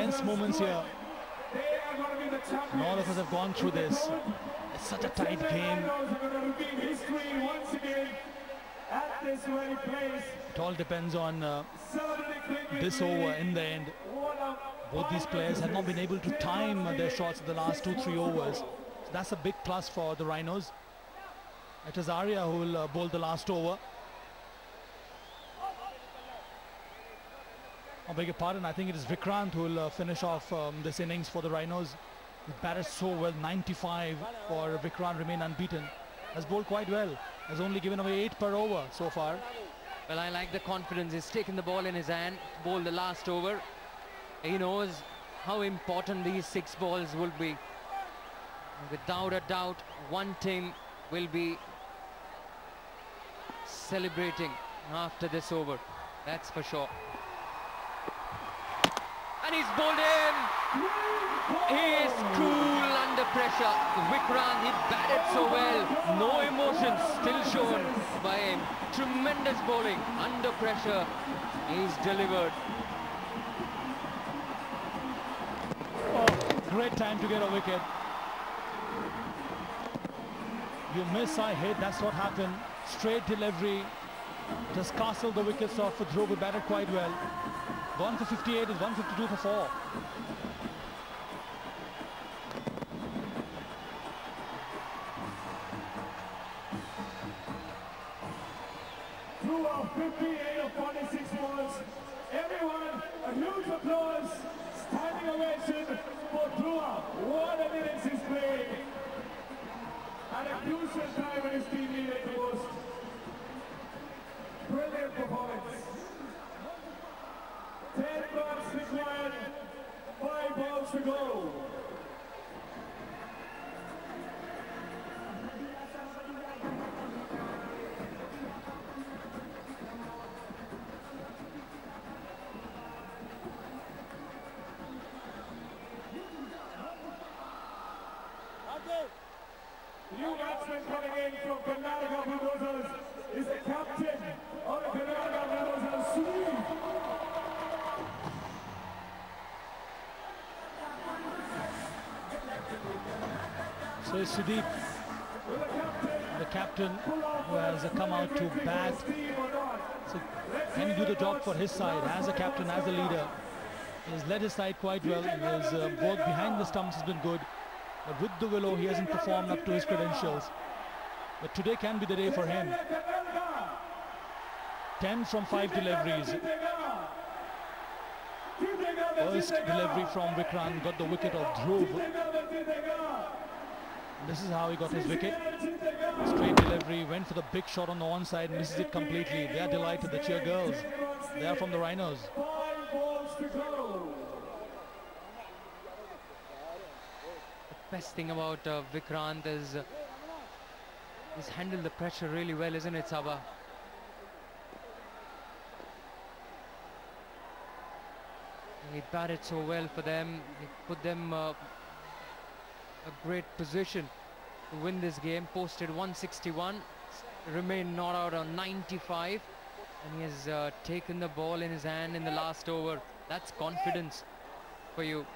tense moments here. And all of us have gone through this. It's such a tight game. It all depends on uh, this over in the end. Both these players have not been able to time their shots in the last two, three overs. So that's a big plus for the Rhinos. It is Arya who will uh, bowl the last over. I beg your pardon, I think it is Vikrant who will uh, finish off um, this innings for the Rhinos. Batted so well, 95 for Vikrant, remain unbeaten. Has bowled quite well, has only given away 8 per over so far. Well, I like the confidence. He's taken the ball in his hand, bowled the last over. He knows how important these six balls will be. Without a doubt, one team will be celebrating after this over. That's for sure. And he's bowled in. He is cool under pressure. Vikrant, he batted so well. No emotions still shown by him. Tremendous bowling under pressure. He's delivered. Oh, great time to get a wicket. You miss, I hit, that's what happened. Straight delivery. Just castled the wickets off for Dhruv, batted quite well. Gone for 58 is 152 for 4. Dhruva 58 of 46 balls, everyone, a huge applause, standing ovation for Dhruva. What a minutes he's playing. At a crucial time when his team needed the most. Brilliant performance. 10 runs required, 5 balls to go. Sudeep, the captain, who has come out to bat. So can do the job for his side as a captain, as a leader? He has led his side quite well. His uh, work behind the stumps has been good. But with the willow, he hasn't performed up to his credentials. But today can be the day for him. 10 from 5 deliveries. First delivery from Vikrant got the wicket of Dhruv. This is how he got his wicket. Straight delivery, went for the big shot on the one side, misses it completely. They are delighted, the cheer girls. They are from the Rhinos. Go. Best thing about uh, Vikrant is uh, he's handled the pressure really well, isn't it, Saba? He batted so well for them. He put them uh, a great position to win this game. Posted 161, remained not out on 95, and he has uh, taken the ball in his hand in the last over. That's confidence for you.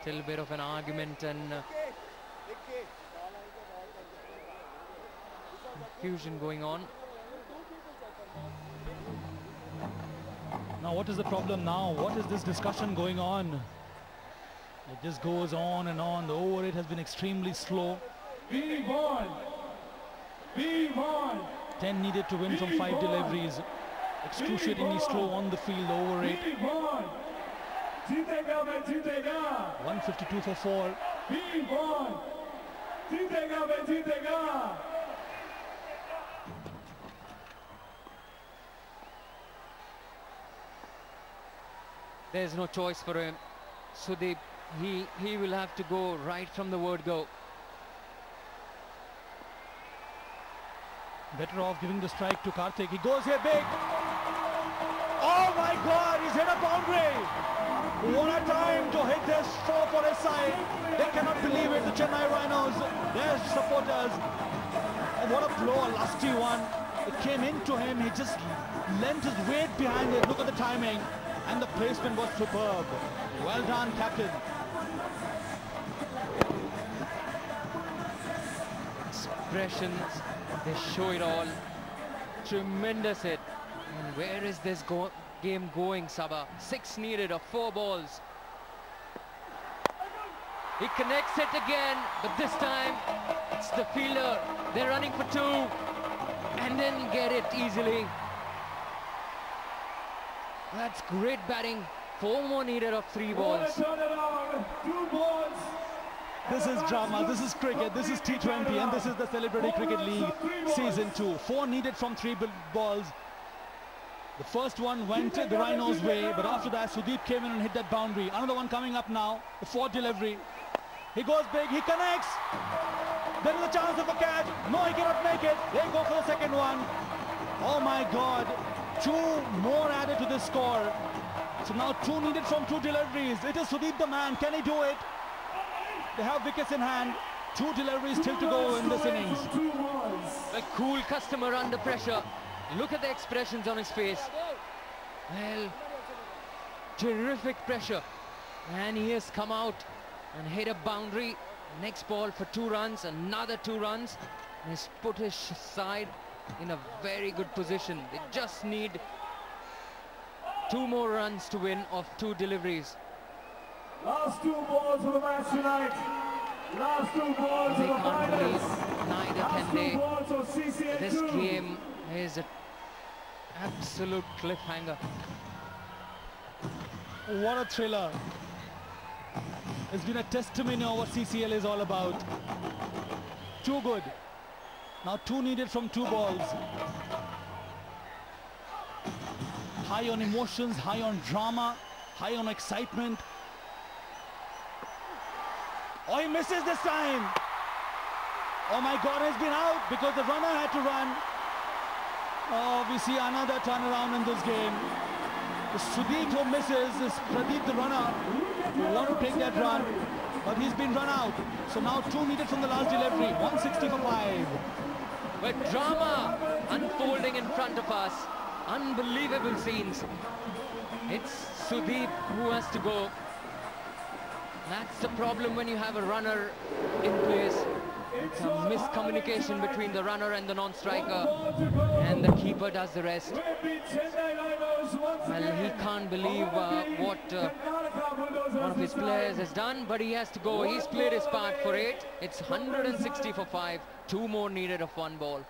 Still a bit of an argument and uh, confusion going on. Now what is the problem now? What is this discussion going on? It just goes on and on. The over it has been extremely slow. B1. B1. 10 needed to win from 5 deliveries. Excruciatingly slow on the field over it. 152 for 4. There's no choice for him. Sudeep he, he will have to go right from the word go. Better off giving the strike to Karthik. He goes here big. Oh my God, he's hit a boundary. What a time to hit this four for his side. They cannot believe it, the Chennai Rhinos, their supporters. And what a blow, a lusty one. It came into him, he just lent his weight behind it. Look at the timing. And the placement was superb. Well done, captain. Expressions, they show it all. Tremendous hit. And where is this go game going, Saba? Six needed of four balls. He connects it again, but this time it's the fielder. They're running for two and then get it easily. That's great batting. Four more needed of three balls. Two balls. This is drama, this is cricket, this is T20 and this is the Celebrity Cricket League Season 2. Four needed from three balls. The first one went the Rhinos' way, but after that Sudeep came in and hit that boundary. Another one coming up now, the fourth delivery. He goes big, he connects. There is a chance of a catch. No, he cannot make it. They go for the second one. Oh my God. Two more added to this score. So now two needed from two deliveries. It is Sudeep the man. Can he do it? They have wickets in hand. Two deliveries still to go in this innings. Two. A cool customer under pressure. Look at the expressions on his face. Well, terrific pressure. And he has come out and hit a boundary. Next ball for two runs, another two runs. And he's put his sh- side in a very good position. They just need two more runs to win of two deliveries. Last two balls of the match tonight. Last two balls They of the can't believe finals. neither Last can two they. balls of CCL This 2. game is an absolute cliffhanger. What a thriller. It's been a testimony of what CCL is all about. Too good. Now two needed from two balls. High on emotions, high on drama, high on excitement. Oh, he misses this time. Oh my God, he's been out because the runner had to run. Oh, we see another turnaround in this game. Sudeep who misses is Pradeep the runner who want to take that run but he's been run out so now two needed from the last delivery 160 for 5 With drama unfolding in front of us. Unbelievable scenes. It's Sudeep who has to go. That's the problem when you have a runner in place. It's a miscommunication between the runner and the non-striker. And the keeper does the rest. Well, he can't believe uh, what uh, one of his players has done, but he has to go. He's played his part for eight. It's 160 for five. Two more needed of one ball.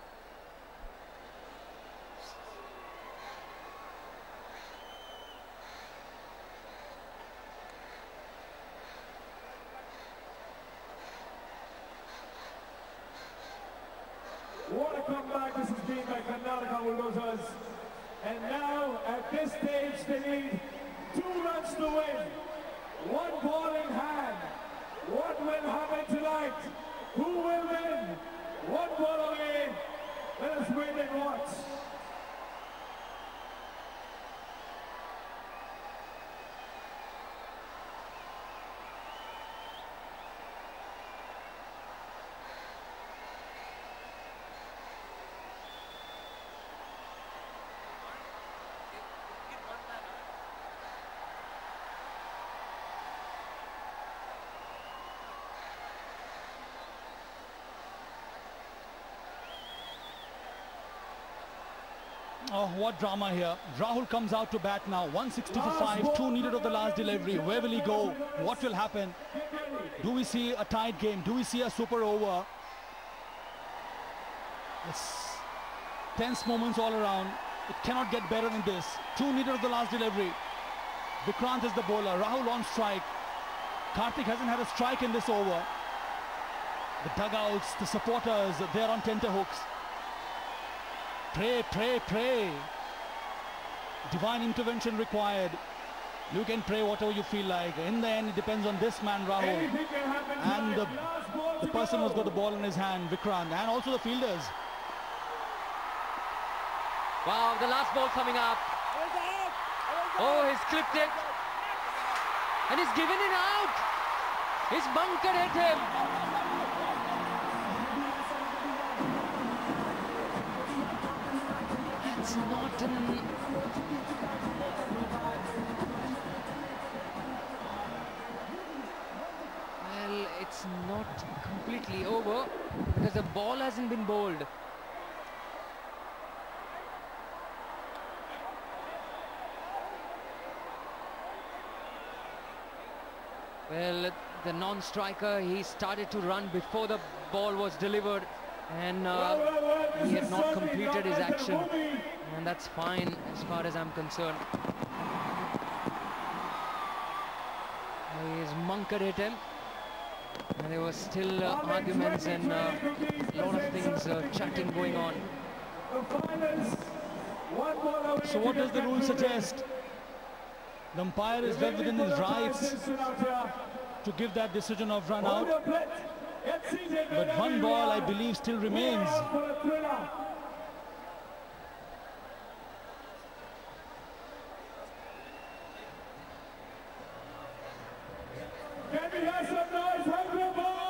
What a comeback this has been by Karnataka Bulldozers. And now, at this stage, they need two runs to win. One ball in hand. What will happen tonight? Who will win? One ball away. Let us wait and watch. Oh, what drama here. Rahul comes out to bat now. 160 for 5. Two needed of the last delivery. Where will he go? What will happen? Do we see a tight game? Do we see a super over? It's tense moments all around. It cannot get better than this. Two needed of the last delivery. Vikrant is the bowler. Rahul on strike. Karthik hasn't had a strike in this over. The dugouts, the supporters, they're on tenterhooks. Pray, pray, pray. Divine intervention required. You can pray whatever you feel like. In the end, it depends on this man, Rahul. Anything can And the, the person go. who's got the ball in his hand, Vikrant, and also the fielders. Wow, the last ball coming up. Oh, he's clipped it. And he's given it out. He's Mankaded him. It's not an well it's not completely over because the ball hasn't been bowled. Well the non-striker he started to run before the ball was delivered and uh, he had not completed his action and that's fine as far as I'm concerned. He's Mankaded him and there was still uh, arguments and a uh, lot of things uh, chatting going on. So what does the rule suggest? The umpire is well within his rights to give that decision of run out. But one ball, I believe, still remains. Can we have some noise, Hyderabad?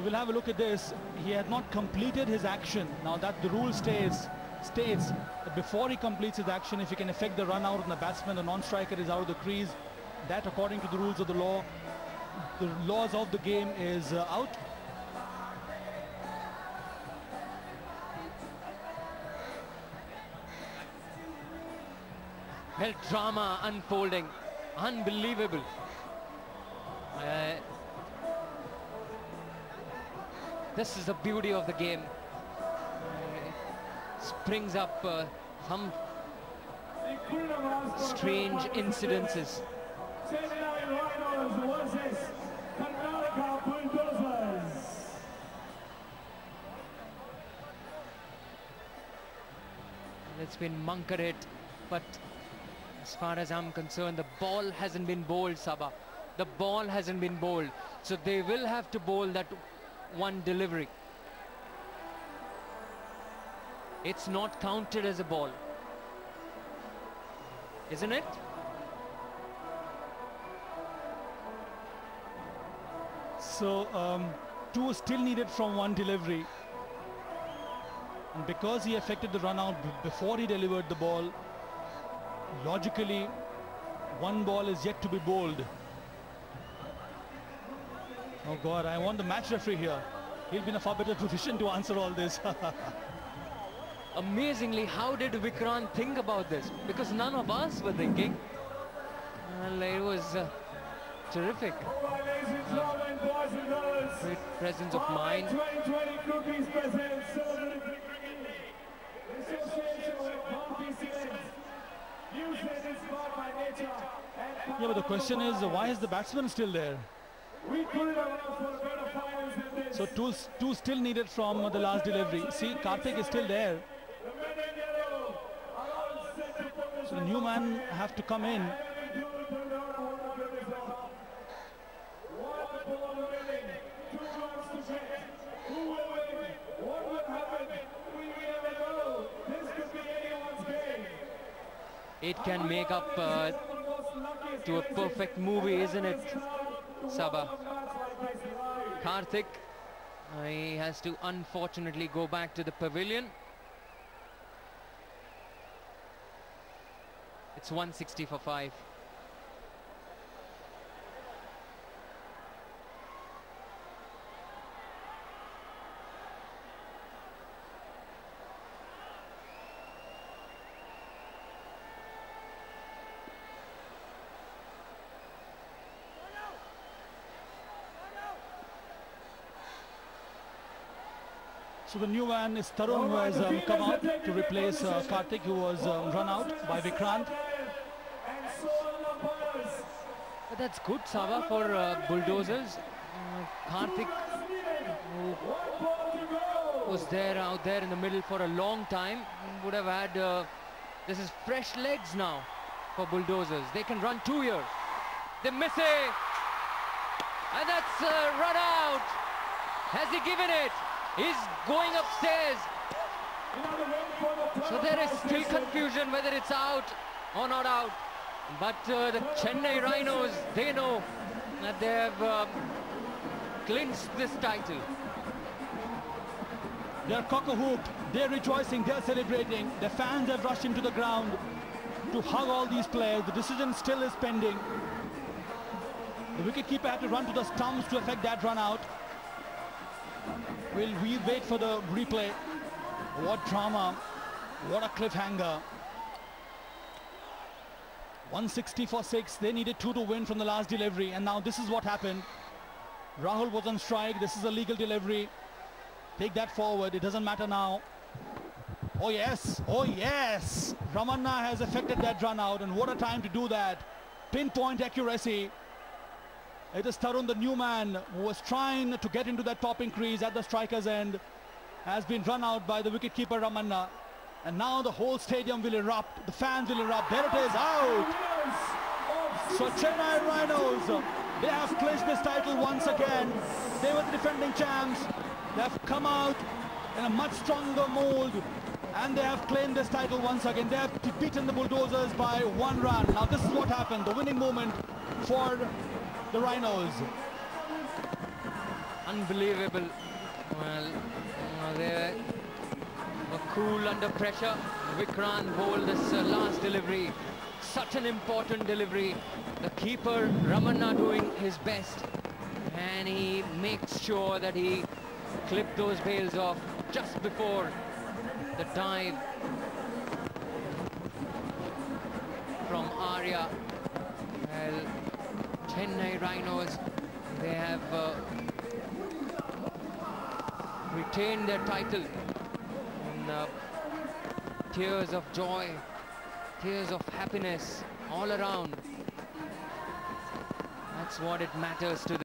So we'll have a look at this. He had not completed his action. Now that the rule stays, states that before he completes his action, if he can effect the run out on the batsman, the non-striker is out of the crease. That, according to the rules of the law, the laws of the game is uh, out. Well, drama unfolding. Unbelievable. Uh, this is the beauty of the game. Uh, springs up uh, some strange incidences. It's been Mankaded, but as far as I'm concerned, the ball hasn't been bowled, Saba. The ball hasn't been bowled. So they will have to bowl that one delivery. It's not counted as a ball. Isn't it? So um, two still needed from one delivery. And because he affected the run out before he delivered the ball, logically one ball is yet to be bowled. Oh God, I want the match referee here. He'll be in a far better position to answer all this. Amazingly, how did Vikrant think about this? Because none of us were thinking. Well, it was uh, terrific. All right, ladies and gentlemen, boys and girls. Great presence of mind. 2020 Cookies presents celebrating cricket. In association with County Sealants. Music inspired by nature yeah, but the question is, why is the batsman still there? So two, two still needed from the last delivery. See, Karthik is still there. The men in yellow are all set to focus So the new man have to come in. Every duel turned out a wonder result. One ball winning, two runs to get. Who will win? What will happen? We will never know. This could be anyone's game. It can make up uh, Some of the most luckiest to a perfect movie, isn't it, Live. Karthik, uh, he has to unfortunately go back to the pavilion. It's 160 for 5. So the new man is Tarun who has um, come out to replace uh, Karthik who was um, run out by Vikrant. And so on umpires. But that's good, Saba, for uh, bulldozers. Uh, Karthik, who One ball to go. was there out there in the middle for a long time, would have had. Uh, this is fresh legs now for bulldozers. They can run two years. They miss it, and that's uh, run out. Has he given it? He's going upstairs. So there is still confusion whether it's out or not out. But uh, the Chennai Rhinos, they know that they have uh, clinched this title. They're cock-a-hoop, they're rejoicing, they're celebrating. The fans have rushed into the ground to hug all these players. The decision still is pending. The wicketkeeper had to run to the stumps to effect that run out. Will we wait for the replay? What drama, what a cliffhanger. 160 for 6, they needed 2 to win from the last delivery and now this is what happened. Rahul was on strike, this is a legal delivery. Take that forward, it doesn't matter now. Oh yes, oh yes! Ramanna has affected that run out and what a time to do that. Pinpoint accuracy. It is Tarun, the new man, who was trying to get into that top crease at the striker's end. Has been run out by the wicketkeeper Ramanna. And now the whole stadium will erupt. The fans will erupt. There it is, out! So Chennai Rhinos, they have clinched this title once again. They were the defending champs. They have come out in a much stronger mold and they have claimed this title once again. They have beaten the Bulldozers by one run. Now this is what happened, the winning moment for the Rhinos. Unbelievable. Well, uh, they were cool under pressure. Vikrant bowled this uh, last delivery. Such an important delivery. The keeper, Ramana, doing his best. And he makes sure that he clipped those bails off just before the dive from Arya. Well, Chennai Rhinos, they have uh, retained their title. Uh, tears of joy, tears of happiness all around. That's what it matters to them.